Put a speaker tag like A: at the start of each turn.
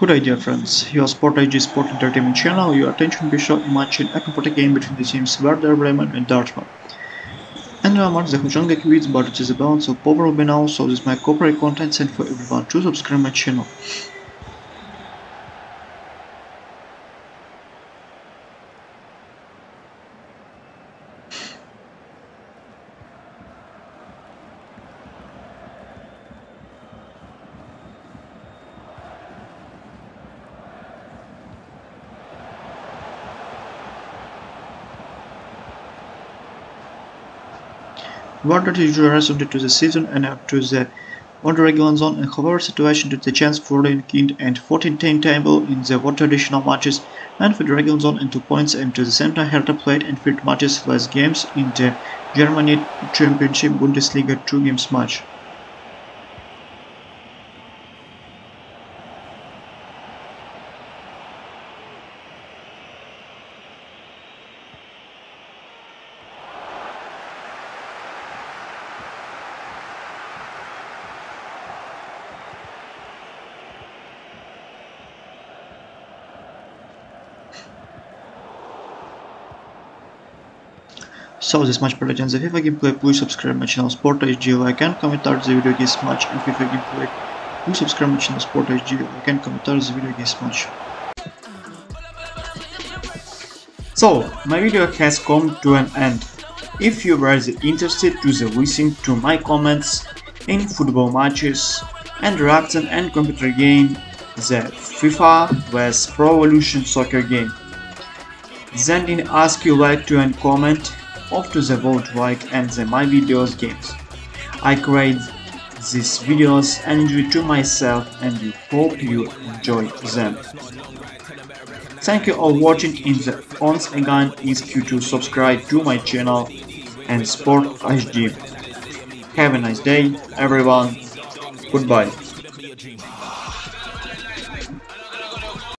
A: Good idea friends, your Sport IG Sport Entertainment channel, your attention be short match in a competitive game between the teams Werder Bremen and Darmstadt. And I mark the Hujanga quiz, but it is a balance of power will be now, so this my corporate content sent for everyone to subscribe my channel. Is usually to the season and up to the water regular zone and however situation to the chance for the king and 14 10 table in the water additional matches and for regular zone and 2 points and to the same time Hertha played and field matches less games in the Germany Championship Bundesliga 2 games match. So this much for Legends of FIFA gameplay, please subscribe my channel Sport HD, like and comment the video games match and FIFA gameplay. Please subscribe my channel Sport HD, like and comment the video games match. So, my video has come to an end. If you were interested to the listen to my comments in football matches and reaction and computer game, the FIFA vs Pro Evolution Soccer game. Then in ask you like to and comment to the vote like and the my videos games. I create these videos and enjoy to myself and I hope you enjoy them. Thank you all watching in the once again ask you to subscribe to my channel and Sport HD. Have a nice day everyone. Goodbye.